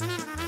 Bye.